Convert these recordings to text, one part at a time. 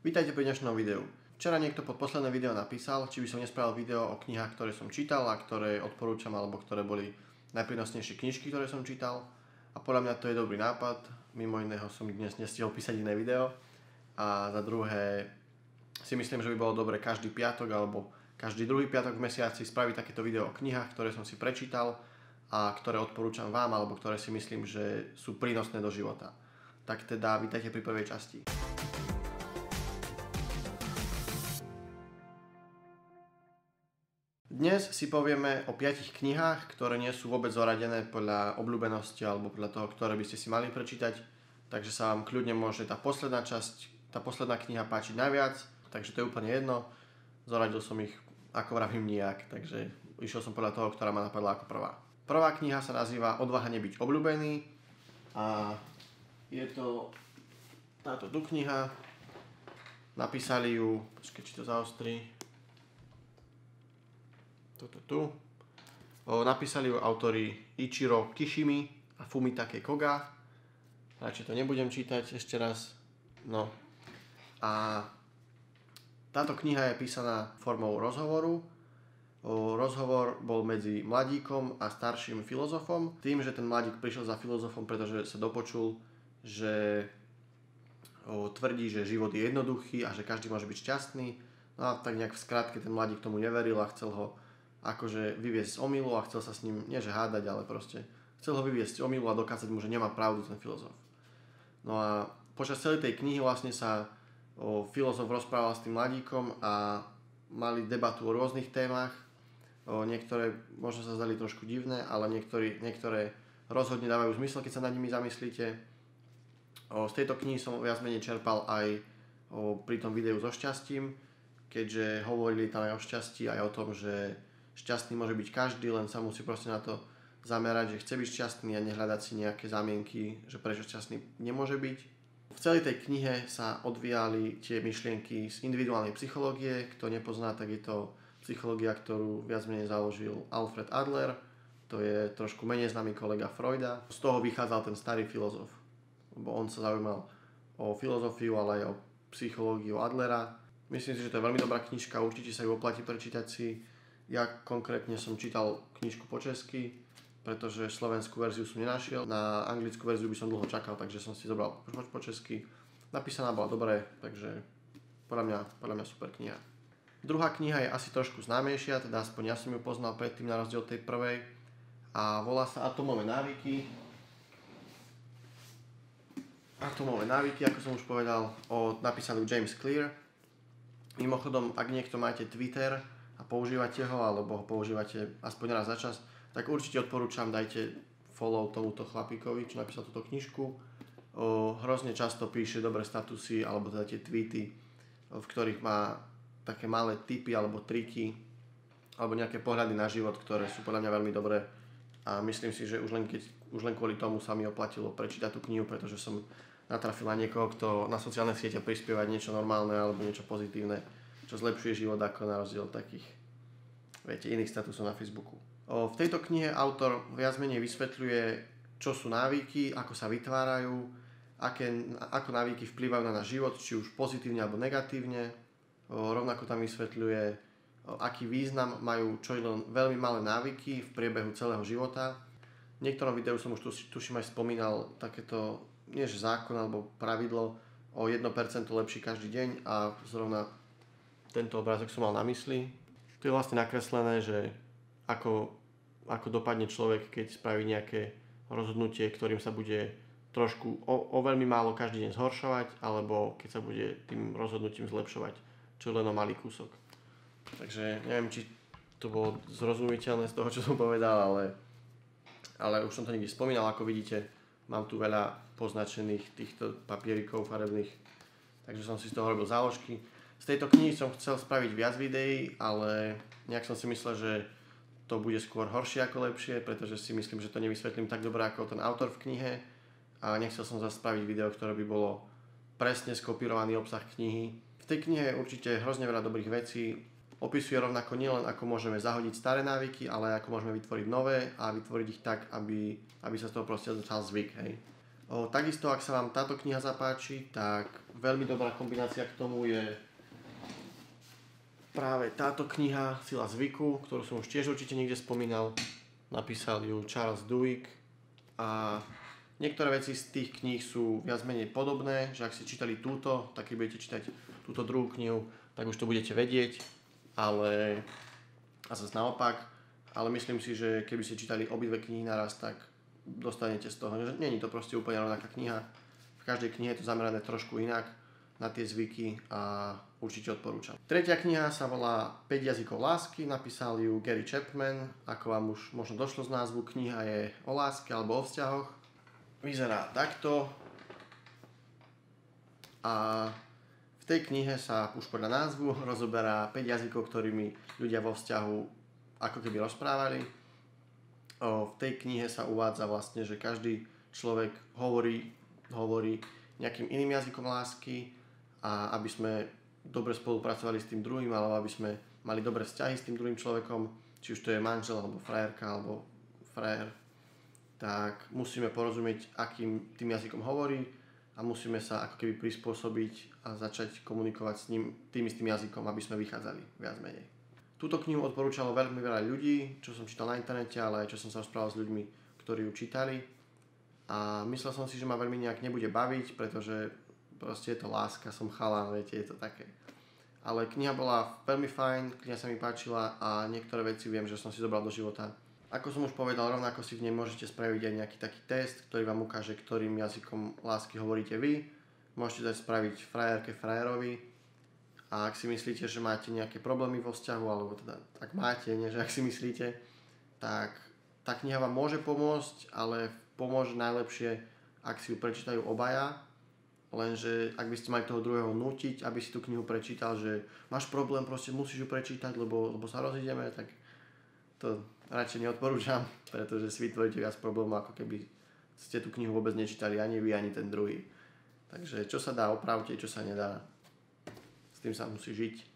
Vítajte pri dnešnom videu. Včera niekto pod posledné video napísal, či by som nespravil video o knihách, ktoré som čítal a ktoré odporúčam, alebo ktoré boli najprínosnejšie knižky, ktoré som čítal. A podľa mňa to je dobrý nápad. Mimo iného som dnes nestihol písať iné video. A za druhé si myslím, že by bolo dobre každý piatok alebo každý druhý piatok v mesiaci spraviť takéto video o knihách, ktoré som si prečítal a ktoré odporúčam vám alebo ktoré si myslím, že sú prínosné do života. Tak teda vítajte pri prvej časti. Dnes si povieme o piatich knihách, ktoré nie sú vôbec zoradené podľa obľúbenosti alebo podľa toho, ktoré by ste si mali prečítať. Takže sa vám kľudne môže tá posledná časť, tá posledná kniha páčiť najviac, takže to je úplne jedno. Zoradil som ich, ako vravím, nijak, takže išiel som podľa toho, ktorá ma napadla ako prvá. Prvá kniha sa nazýva Odvaha nebyť obľúbený a je to táto tu kniha. Napísali ju, počkaj, či to zaostrí, toto tu. O, napísali ju autory Ichiro Kishimi a Fumitake Koga. Radšej to nebudem čítať ešte raz. No. A táto kniha je písaná formou rozhovoru. O, rozhovor bol medzi mladíkom a starším filozofom. Tým, že ten mladík prišiel za filozofom, pretože sa dopočul, že o, tvrdí, že život je jednoduchý a že každý môže byť šťastný. No a tak nejak v skratke ten mladík tomu neveril a chcel ho akože vyviesť z omilu a chcel sa s ním, nie že hádať, ale proste chcel ho vyviesť z omilu a dokázať mu, že nemá pravdu ten filozof. No a počas celej tej knihy vlastne sa o, filozof rozprával s tým mladíkom a mali debatu o rôznych témach. O, niektoré možno sa zdali trošku divné, ale niektoré, niektoré rozhodne dávajú zmysel, keď sa nad nimi zamyslíte. O, z tejto knihy som viac menej čerpal aj o, pri tom videu so šťastím, keďže hovorili tam aj o šťastí, aj o tom, že šťastný môže byť každý, len sa musí proste na to zamerať, že chce byť šťastný a nehľadať si nejaké zamienky, že prečo šťastný nemôže byť. V celej tej knihe sa odvíjali tie myšlienky z individuálnej psychológie. Kto nepozná, tak je to psychológia, ktorú viac menej založil Alfred Adler. To je trošku menej známy kolega Freuda. Z toho vychádzal ten starý filozof, lebo on sa zaujímal o filozofiu, ale aj o psychológiu Adlera. Myslím si, že to je veľmi dobrá knižka, určite sa ju oplatí prečítať si ja konkrétne som čítal knižku po česky, pretože slovenskú verziu som nenašiel. Na anglickú verziu by som dlho čakal, takže som si zobral po česky. Napísaná bola dobre, takže podľa mňa, podľa mňa super kniha. Druhá kniha je asi trošku známejšia, teda aspoň ja som ju poznal predtým na rozdiel tej prvej a volá sa Atomové návyky. Atomové návyky, ako som už povedal, o, napísal James Clear. Mimochodom, ak niekto máte Twitter, používate ho, alebo ho používate aspoň raz za čas, tak určite odporúčam, dajte follow tomuto chlapíkovi, čo napísal túto knižku. O, hrozne často píše dobré statusy, alebo teda tie tweety, v ktorých má také malé tipy alebo triky, alebo nejaké pohľady na život, ktoré sú podľa mňa veľmi dobré. A myslím si, že už len, keď, už len kvôli tomu sa mi oplatilo prečítať tú knihu, pretože som natrafil na niekoho, kto na sociálne siete prispieva niečo normálne alebo niečo pozitívne čo zlepšuje život ako na rozdiel takých, viete, iných statusov na Facebooku. V tejto knihe autor viac menej vysvetľuje, čo sú návyky, ako sa vytvárajú, aké, ako návyky vplyvajú na náš život, či už pozitívne alebo negatívne. Rovnako tam vysvetľuje, aký význam majú čo len veľmi malé návyky v priebehu celého života. V niektorom videu som už tu, tuším aj spomínal takéto, nie zákon alebo pravidlo o 1% lepší každý deň a zrovna tento obrázok som mal na mysli. Tu je vlastne nakreslené, že ako, ako dopadne človek, keď spraví nejaké rozhodnutie, ktorým sa bude trošku o, o veľmi málo každý deň zhoršovať, alebo keď sa bude tým rozhodnutím zlepšovať, čo len o malý kúsok. Takže neviem, či to bolo zrozumiteľné z toho, čo som povedal, ale, ale už som to niekde spomínal, ako vidíte, mám tu veľa poznačených týchto papierikov farebných, takže som si z toho robil záložky. Z tejto knihy som chcel spraviť viac videí, ale nejak som si myslel, že to bude skôr horšie ako lepšie, pretože si myslím, že to nevysvetlím tak dobre ako ten autor v knihe a nechcel som zase spraviť video, ktoré by bolo presne skopírovaný obsah knihy. V tej knihe je určite hrozne veľa dobrých vecí. Opisuje rovnako nielen ako môžeme zahodiť staré návyky, ale ako môžeme vytvoriť nové a vytvoriť ich tak, aby, aby sa z toho proste začal zvyk. Hej. O, takisto, ak sa vám táto kniha zapáči, tak veľmi dobrá kombinácia k tomu je práve táto kniha Sila zvyku, ktorú som už tiež určite niekde spomínal. Napísal ju Charles Duhigg a niektoré veci z tých kníh sú viac menej podobné, že ak ste čítali túto, tak keď budete čítať túto druhú knihu, tak už to budete vedieť, ale a zase naopak, ale myslím si, že keby ste čítali obidve knihy naraz, tak dostanete z toho. Že není to proste úplne rovnaká kniha. V každej knihe je to zamerané trošku inak na tie zvyky a určite odporúčam. Tretia kniha sa volá 5 jazykov lásky, napísal ju Gary Chapman, ako vám už možno došlo z názvu, kniha je o láske alebo o vzťahoch. Vyzerá takto a v tej knihe sa už podľa názvu rozoberá 5 jazykov, ktorými ľudia vo vzťahu ako keby rozprávali v tej knihe sa uvádza vlastne, že každý človek hovorí, hovorí nejakým iným jazykom lásky a aby sme dobre spolupracovali s tým druhým, alebo aby sme mali dobré vzťahy s tým druhým človekom, či už to je manžel, alebo frajerka, alebo frajer, tak musíme porozumieť, akým tým jazykom hovorí a musíme sa ako keby prispôsobiť a začať komunikovať s ním tým istým jazykom, aby sme vychádzali viac menej. Túto knihu odporúčalo veľmi veľa ľudí, čo som čítal na internete, ale aj čo som sa rozprával s ľuďmi, ktorí ju čítali. A myslel som si, že ma veľmi nejak nebude baviť, pretože proste je to láska, som chalán, viete, je to také. Ale kniha bola veľmi fajn, kniha sa mi páčila a niektoré veci viem, že som si zobral do života. Ako som už povedal, rovnako si v nej môžete spraviť aj nejaký taký test, ktorý vám ukáže, ktorým jazykom lásky hovoríte vy. Môžete dať spraviť frajerke, frajerovi a ak si myslíte, že máte nejaké problémy vo vzťahu, alebo teda ak máte, nie že ak si myslíte, tak tá kniha vám môže pomôcť, ale pomôže najlepšie, ak si ju prečítajú obaja, lenže ak by ste mali toho druhého nutiť, aby si tú knihu prečítal, že máš problém, proste musíš ju prečítať, lebo, lebo sa rozídeme, tak to radšej neodporúčam, pretože si vytvoríte viac problémov, ako keby ste tú knihu vôbec nečítali ani vy, ani ten druhý. Takže čo sa dá, opravte, čo sa nedá, s tým sa musí žiť.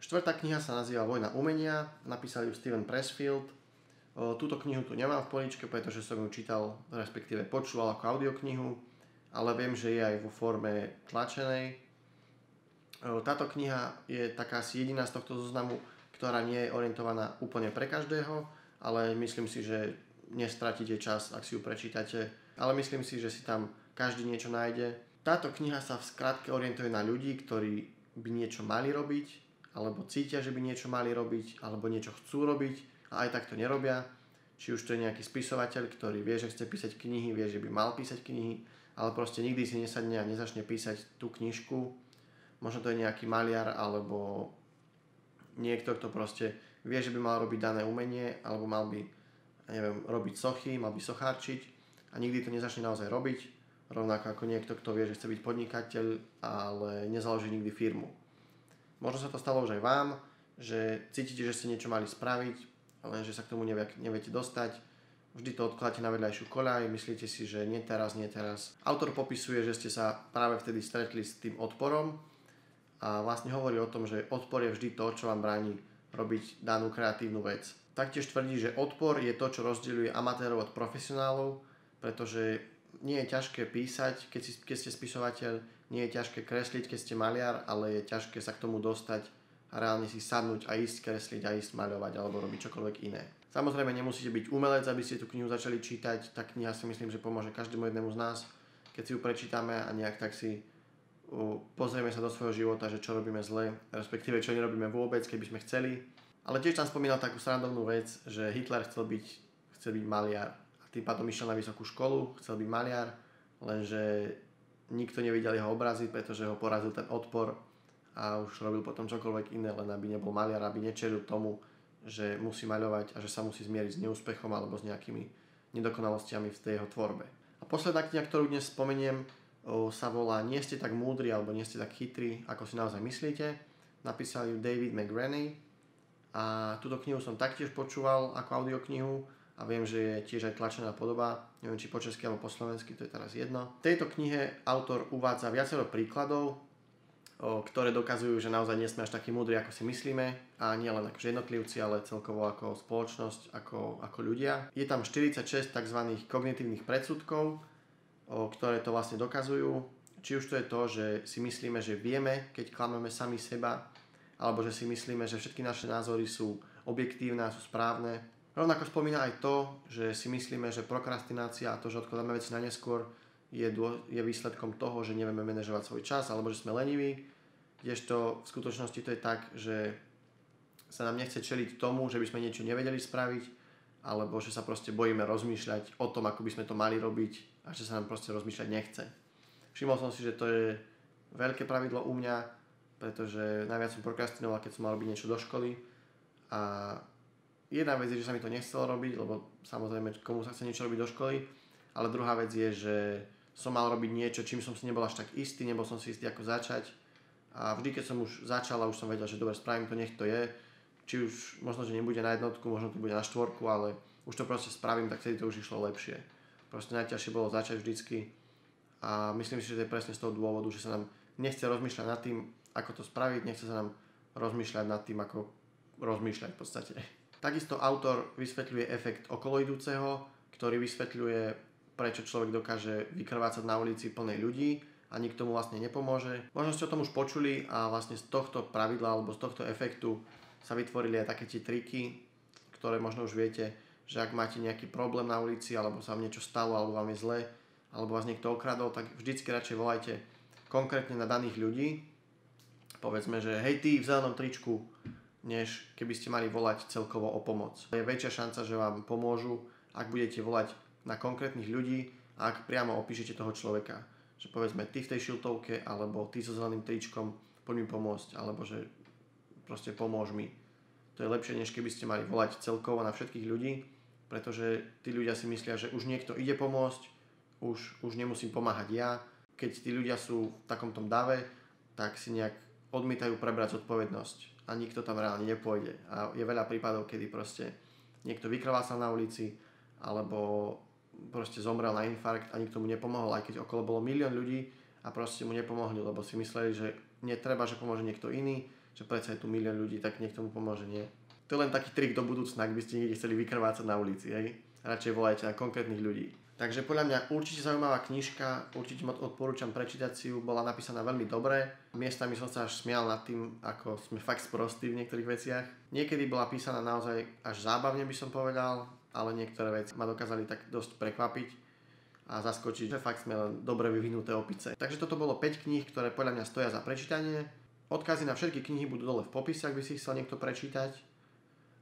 Štvrtá kniha sa nazýva Vojna umenia, napísal ju Steven Pressfield. Túto knihu tu nemám v poličke, pretože som ju čítal, respektíve počúval ako audioknihu, ale viem, že je aj vo forme tlačenej. Táto kniha je taká asi jediná z tohto zoznamu, ktorá nie je orientovaná úplne pre každého, ale myslím si, že nestratíte čas, ak si ju prečítate. Ale myslím si, že si tam každý niečo nájde. Táto kniha sa v skratke orientuje na ľudí, ktorí by niečo mali robiť, alebo cítia, že by niečo mali robiť, alebo niečo chcú robiť a aj tak to nerobia. Či už to je nejaký spisovateľ, ktorý vie, že chce písať knihy, vie, že by mal písať knihy, ale proste nikdy si nesadne a nezačne písať tú knižku. Možno to je nejaký maliar, alebo niekto, kto proste vie, že by mal robiť dané umenie, alebo mal by, neviem, robiť sochy, mal by sochárčiť a nikdy to nezačne naozaj robiť Rovnako ako niekto, kto vie, že chce byť podnikateľ, ale nezaloží nikdy firmu. Možno sa to stalo už aj vám, že cítite, že ste niečo mali spraviť, ale že sa k tomu nevie, neviete dostať. Vždy to odkladáte na vedľajšiu koľaj, myslíte si, že nie teraz, nie teraz. Autor popisuje, že ste sa práve vtedy stretli s tým odporom a vlastne hovorí o tom, že odpor je vždy to, čo vám bráni robiť danú kreatívnu vec. Taktiež tvrdí, že odpor je to, čo rozdeľuje amatérov od profesionálov, pretože nie je ťažké písať, keď, si, keď ste spisovateľ, nie je ťažké kresliť, keď ste maliar, ale je ťažké sa k tomu dostať a reálne si sadnúť a ísť kresliť a ísť maľovať alebo robiť čokoľvek iné. Samozrejme nemusíte byť umelec, aby ste tú knihu začali čítať, tá kniha si myslím, že pomôže každému jednému z nás, keď si ju prečítame a nejak tak si pozrieme sa do svojho života, že čo robíme zle, respektíve čo nerobíme vôbec, keby sme chceli. Ale tiež tam spomínal takú srandovnú vec, že Hitler chcel byť, chcel byť maliar tým pádom išiel na vysokú školu, chcel byť maliar, lenže nikto nevidel jeho obrazy, pretože ho porazil ten odpor a už robil potom čokoľvek iné, len aby nebol maliar, aby nečeril tomu, že musí maľovať a že sa musí zmieriť s neúspechom alebo s nejakými nedokonalostiami v tej jeho tvorbe. A posledná kniha, ktorú dnes spomeniem, sa volá Nie ste tak múdri alebo nie ste tak chytrí, ako si naozaj myslíte. Napísal ju David McGrany a túto knihu som taktiež počúval ako audioknihu a viem, že je tiež aj tlačená podoba, neviem či po česky alebo po slovensky, to je teraz jedno. V tejto knihe autor uvádza viacero príkladov, ktoré dokazujú, že naozaj nie sme až takí múdri, ako si myslíme a nie len ako jednotlivci, ale celkovo ako spoločnosť, ako, ako ľudia. Je tam 46 tzv. kognitívnych predsudkov, ktoré to vlastne dokazujú. Či už to je to, že si myslíme, že vieme, keď klameme sami seba, alebo že si myslíme, že všetky naše názory sú objektívne a sú správne. Rovnako spomína aj to, že si myslíme, že prokrastinácia a to, že odkladáme veci na neskôr, je, dô, je výsledkom toho, že nevieme manažovať svoj čas alebo že sme leniví. Kdežto v skutočnosti to je tak, že sa nám nechce čeliť tomu, že by sme niečo nevedeli spraviť, alebo že sa proste bojíme rozmýšľať o tom, ako by sme to mali robiť a že sa nám proste rozmýšľať nechce. Všimol som si, že to je veľké pravidlo u mňa, pretože najviac som prokrastinoval, keď som mal robiť niečo do školy a jedna vec je, že sa mi to nechcelo robiť, lebo samozrejme komu sa chce niečo robiť do školy, ale druhá vec je, že som mal robiť niečo, čím som si nebol až tak istý, nebol som si istý ako začať a vždy, keď som už začal a už som vedel, že dobre, spravím to, nech to je, či už možno, že nebude na jednotku, možno to bude na štvorku, ale už to proste spravím, tak vtedy to už išlo lepšie. Proste najťažšie bolo začať vždycky a myslím si, že to je presne z toho dôvodu, že sa nám nechce rozmýšľať nad tým, ako to spraviť, nechce sa nám rozmýšľať nad tým, ako rozmýšľať v podstate. Takisto autor vysvetľuje efekt okoloidúceho, ktorý vysvetľuje, prečo človek dokáže vykrvácať na ulici plnej ľudí a nikto mu vlastne nepomôže. Možno ste o tom už počuli a vlastne z tohto pravidla alebo z tohto efektu sa vytvorili aj také tie triky, ktoré možno už viete, že ak máte nejaký problém na ulici, alebo sa vám niečo stalo, alebo vám je zle, alebo vás niekto okradol, tak vždycky radšej volajte konkrétne na daných ľudí. Povedzme, že hej ty v zelenom tričku, než keby ste mali volať celkovo o pomoc. Je väčšia šanca, že vám pomôžu, ak budete volať na konkrétnych ľudí ak priamo opíšete toho človeka. Že povedzme ty v tej šiltovke, alebo ty so zeleným tričkom, poď mi pomôcť, alebo že proste pomôž mi. To je lepšie, než keby ste mali volať celkovo na všetkých ľudí, pretože tí ľudia si myslia, že už niekto ide pomôcť, už, už nemusím pomáhať ja. Keď tí ľudia sú v takomto dave, tak si nejak odmietajú prebrať zodpovednosť a nikto tam reálne nepôjde. A je veľa prípadov, kedy proste niekto vykrvácal na ulici alebo proste zomrel na infarkt a nikto mu nepomohol, aj keď okolo bolo milión ľudí a proste mu nepomohli, lebo si mysleli, že netreba, že pomôže niekto iný že predsa je tu milión ľudí, tak niekto mu pomôže, nie? To je len taký trik do budúcna, ak by ste niekde chceli vykrvácať na ulici, hej? Radšej volajte na konkrétnych ľudí. Takže podľa mňa určite zaujímavá knižka, určite odporúčam prečítať si ju, bola napísaná veľmi dobre. Miestami som sa až smial nad tým, ako sme fakt sprostí v niektorých veciach. Niekedy bola písaná naozaj až zábavne by som povedal, ale niektoré veci ma dokázali tak dosť prekvapiť a zaskočiť, že fakt sme len dobre vyvinuté opice. Takže toto bolo 5 kníh, ktoré podľa mňa stoja za prečítanie. Odkazy na všetky knihy budú dole v popise, ak by si chcel niekto prečítať.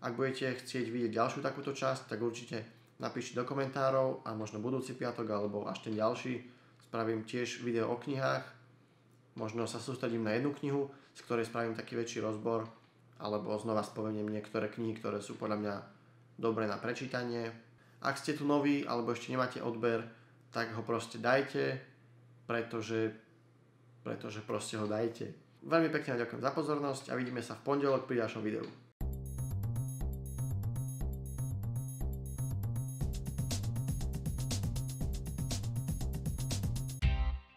Ak budete chcieť vidieť ďalšiu takúto časť, tak určite napíšte do komentárov a možno budúci piatok alebo až ten ďalší spravím tiež video o knihách. Možno sa sústredím na jednu knihu, z ktorej spravím taký väčší rozbor alebo znova spomeniem niektoré knihy, ktoré sú podľa mňa dobré na prečítanie. Ak ste tu noví alebo ešte nemáte odber, tak ho proste dajte, pretože, pretože proste ho dajte. Veľmi pekne ďakujem za pozornosť a vidíme sa v pondelok pri ďalšom videu.